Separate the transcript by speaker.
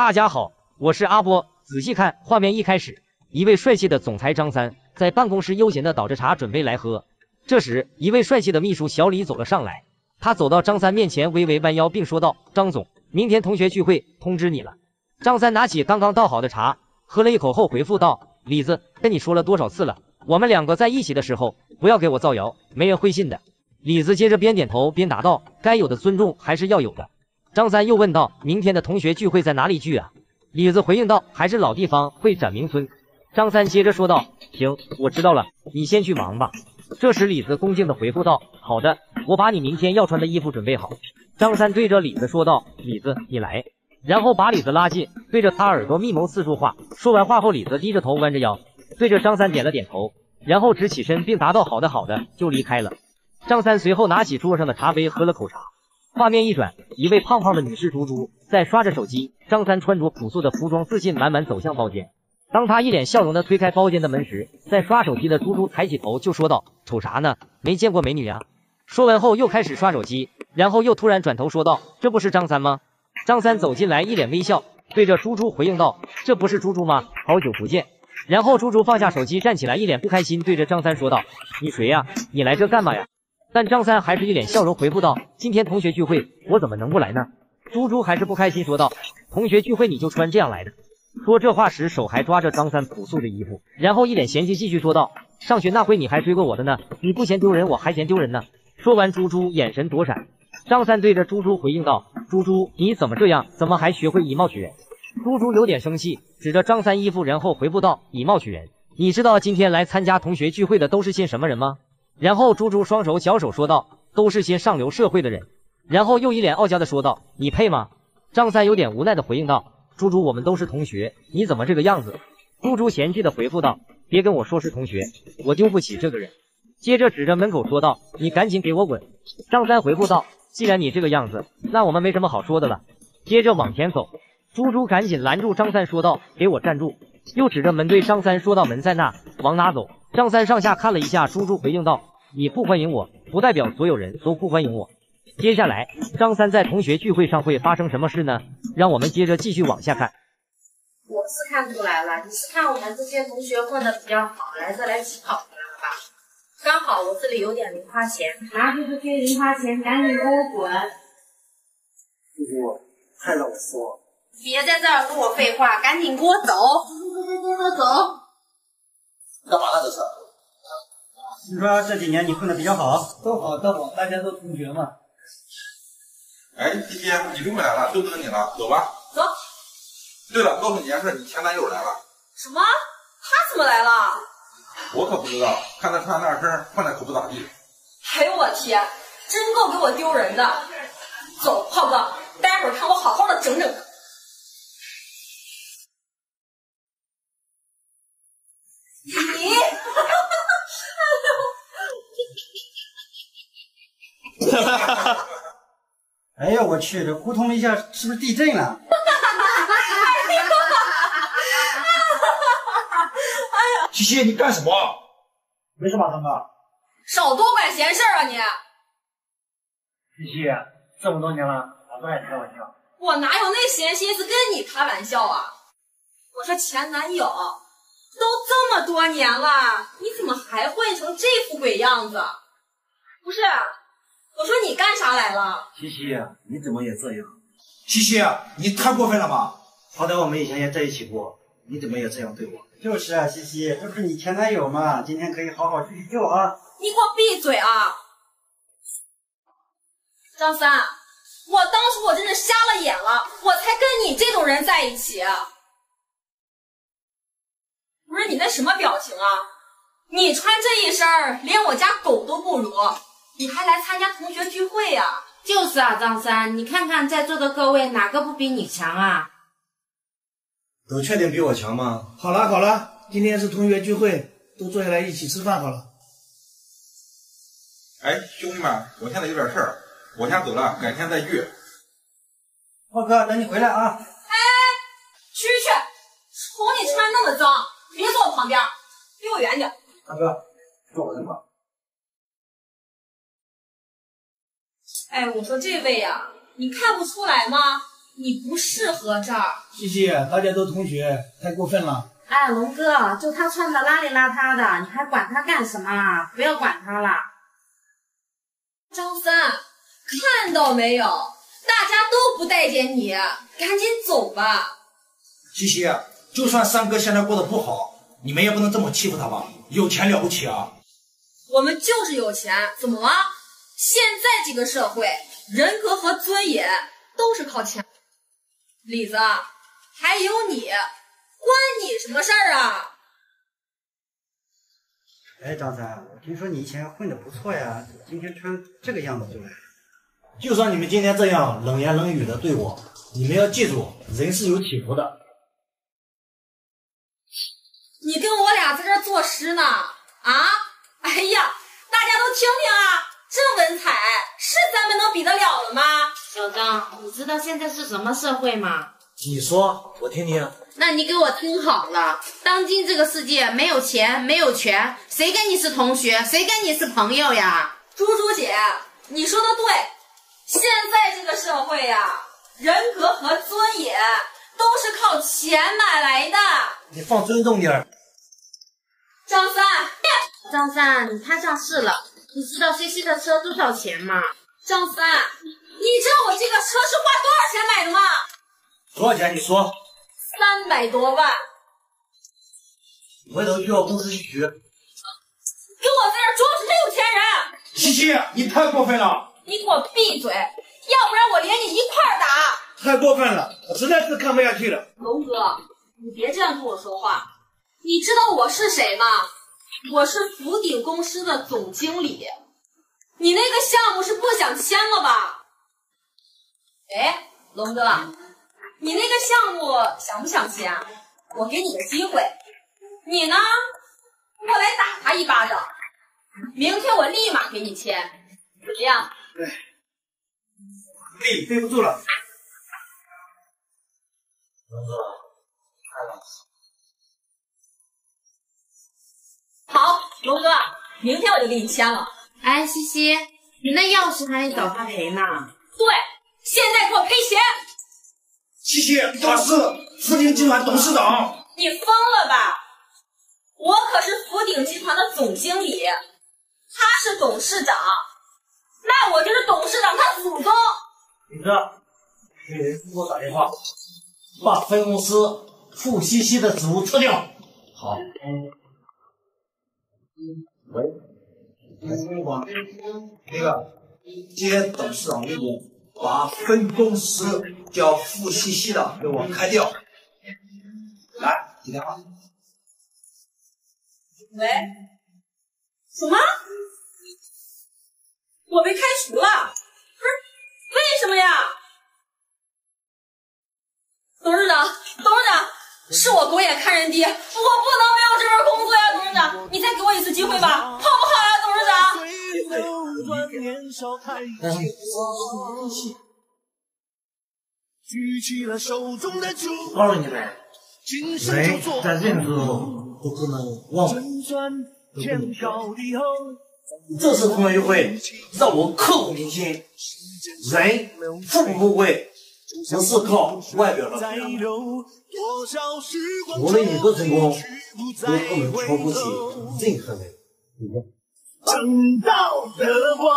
Speaker 1: 大家好，我是阿波。仔细看画面，一开始，一位帅气的总裁张三在办公室悠闲的倒着茶，准备来喝。这时，一位帅气的秘书小李走了上来，他走到张三面前，微微弯腰，并说道：“张总，明天同学聚会，通知你了。”张三拿起刚刚倒好的茶，喝了一口后回复道：“李子，跟你说了多少次了，我们两个在一起的时候，不要给我造谣，没人会信的。”李子接着边点头边答道：“该有的尊重还是要有的。”张三又问道：“明天的同学聚会在哪里聚啊？”李子回应道：“还是老地方，会展明村。”张三接着说道：“行，我知道了，你先去忙吧。”这时李子恭敬的回复道：“好的，我把你明天要穿的衣服准备好。”张三对着李子说道：“李子，你来。”然后把李子拉近，对着他耳朵密谋四处话。说完话后，李子低着头，弯着腰，对着张三点了点头，然后直起身，并答道：“好的，好的。”就离开了。张三随后拿起桌上的茶杯，喝了口茶。画面一转，一位胖胖的女士猪猪在刷着手机。张三穿着朴素的服装，自信满满走向包间。当他一脸笑容的推开包间的门时，在刷手机的猪猪抬起头就说道：“瞅啥呢？没见过美女呀！”说完后又开始刷手机，然后又突然转头说道：“这不是张三吗？”张三走进来，一脸微笑，对着猪猪回应道：“这不是猪猪吗？好久不见。”然后猪猪放下手机，站起来，一脸不开心，对着张三说道：“你谁呀？你来这干嘛呀？”但张三还是一脸笑容回复道：“今天同学聚会，我怎么能不来呢？”猪猪还是不开心说道：“同学聚会你就穿这样来的？”说这话时手还抓着张三朴素的衣服，然后一脸嫌弃继续说道：“上学那会你还追过我的呢，你不嫌丢人，我还嫌丢人呢。”说完，猪猪眼神躲闪。张三对着猪猪回应道：“猪猪你怎么这样？怎么还学会以貌取人？”猪猪有点生气，指着张三衣服，然后回复道：“以貌取人？你知道今天来参加同学聚会的都是些什么人吗？”然后猪猪双手小手说道：“都是些上流社会的人。”然后又一脸傲娇的说道：“你配吗？”张三有点无奈的回应道：“猪猪，我们都是同学，你怎么这个样子？”猪猪嫌弃的回复道：“别跟我说是同学，我丢不起这个人。”接着指着门口说道：“你赶紧给我滚！”张三回复道：“既然你这个样子，那我们没什么好说的了。”接着往前走，猪猪赶紧拦住张三说道：“给我站住！”又指着门对张三说道：“门在那，往哪走？”张三上下看了一下，猪猪回应道。你不欢迎我，不代表所有人都不欢迎我。接下来，张三在同学聚会上会发生什么事呢？让我们接着继续往下看。
Speaker 2: 我是看出来了，你是看我们这些同学混的比较好，来这来乞讨来了吧？刚好我这里有点零花钱，拿出这些零花钱，赶紧给我滚！
Speaker 3: 猪猪，太老实了。
Speaker 2: 别在这儿跟我废话，赶紧给我走！走走走走走！
Speaker 3: 干嘛呢这是？
Speaker 4: 听说这几年你混的比较好，
Speaker 3: 都好都好，大家都同学嘛。
Speaker 5: 哎，西西，你终于来了，就等你了，走吧。
Speaker 2: 走。
Speaker 5: 对了，告诉你件事，你前男友来了。
Speaker 2: 什么？他怎么来了？
Speaker 5: 我可不知道，看他穿那身，混的可不咋地。
Speaker 2: 哎呦我天，真够给我丢人的。走，浩哥，待会儿看我好好的整整他。
Speaker 4: 呀，我去，这扑通一下，是不是地震了？哈哈哈
Speaker 3: 哎呀，西西，你干什么？没事吧，三哥？
Speaker 2: 少多管闲事啊你！
Speaker 3: 西西，这么多年了，我不爱开玩笑。
Speaker 2: 我哪有那闲心思跟你开玩笑啊？我说前男友，都这么多年了，你怎么还混成这副鬼样子？不是。我说你干啥来了？
Speaker 3: 西西，你怎么也这样？西西，你太过分了吧！好歹我们以前也在一起过，你怎么也这样对我？
Speaker 4: 就是啊，西西，这不是你前男友吗？今天可以好好叙叙旧啊！
Speaker 2: 你给我闭嘴啊！张三，我当初我真是瞎了眼了，我才跟你这种人在一起。不是你那什么表情啊？你穿这一身，连我家狗都不如。你还来参加同学聚会呀？
Speaker 6: 就是啊，张三，你看看在座的各位，哪个不比你强啊？
Speaker 3: 都确定比我强吗？好了好了，今天是同学聚会，都坐下来一起吃饭好了。
Speaker 5: 哎，兄弟们，我现在有点事儿，我先走了，改天再聚。
Speaker 4: 浩哥，等你回来啊！
Speaker 2: 哎，去去去，瞅你穿那么脏，别坐我旁边，离我远点。
Speaker 3: 大哥，坐我这吧。
Speaker 2: 哎，我说这位呀，你看不出来吗？你不适合这儿。
Speaker 3: 西西，大家都同学，太过分了。
Speaker 6: 哎，龙哥，就他穿的邋里邋遢的，你还管他干什么啊？不要管他了。
Speaker 2: 张三，看到没有？大家都不待见你，赶紧走吧。
Speaker 3: 西西，就算三哥现在过得不好，你们也不能这么欺负他吧？有钱了不起啊？
Speaker 2: 我们就是有钱，怎么了？现在这个社会，人格和尊严都是靠钱。李子，还有你，关你什么事儿啊？
Speaker 4: 哎，张三，我听说你以前混的不错呀，今天穿这个样子就来。
Speaker 3: 就算你们今天这样冷言冷语的对我，你们要记住，人是有起伏的。
Speaker 2: 你跟我俩在这儿作诗呢？啊？哎呀，大家都听听啊，这文采是咱们能比得了的吗？
Speaker 6: 你知道现在是什么社会吗？
Speaker 3: 你说，我听听。
Speaker 6: 那你给我听好了，当今这个世界没有钱，没有权，谁跟你是同学，谁跟你是朋友呀？
Speaker 2: 猪猪姐，你说的对，现在这个社会呀，人格和尊严都是靠钱买来的。
Speaker 3: 你放尊重点儿。
Speaker 2: 张三，
Speaker 6: 张三，你摊上事了。你知道 C C 的车多少钱吗？
Speaker 2: 张三，你知道我这个车是花多少钱买的吗？
Speaker 3: 多少钱？你说。
Speaker 2: 三百多万。
Speaker 3: 回头去我公司去取。
Speaker 2: 跟我在这装什么有钱人？
Speaker 3: 西西，你太过分了！
Speaker 2: 你给我闭嘴，要不然我连你一块儿打。
Speaker 3: 太过分了，我实在是看不下去了。
Speaker 2: 龙哥，你别这样跟我说话。你知道我是谁吗？我是福鼎公司的总经理。你那个项目是不想签了吧？哎，龙哥，你那个项目想不想签？我给你个机会，你呢，过来打他一巴掌，明天我立马给你签，怎么样？
Speaker 3: 对，力背不住了。龙哥，太了。
Speaker 2: 好，龙哥，明天我就给你签了。
Speaker 6: 哎，西西，你那钥匙还得找他赔呢。
Speaker 2: 对，现在给我赔钱。
Speaker 3: 西西，他是福鼎集团董事长。
Speaker 2: 你疯了吧？我可是福鼎集团的总经理，他是董事长，那我就是董事长他祖宗。
Speaker 3: 李子，给人给我打电话，把分公司付西西的职务撤掉。好。喂，还是那个，那个接董事长命令，把分公司叫付西西的给我开掉。来，接电话。
Speaker 2: 喂，什么？我被开除了？不是，为什么呀？董事长，董事长，是我狗眼看人低，我不能没有这份工作呀，董事长，你再给我一次机会吧，好，
Speaker 3: 长？告诉你们，人在任何时候都不能忘本，都不能掉。这次同学会让我刻骨铭心，人富不富贵不是靠外表的漂亮，无论你多成功，都不能瞧不起任何人。正道的光。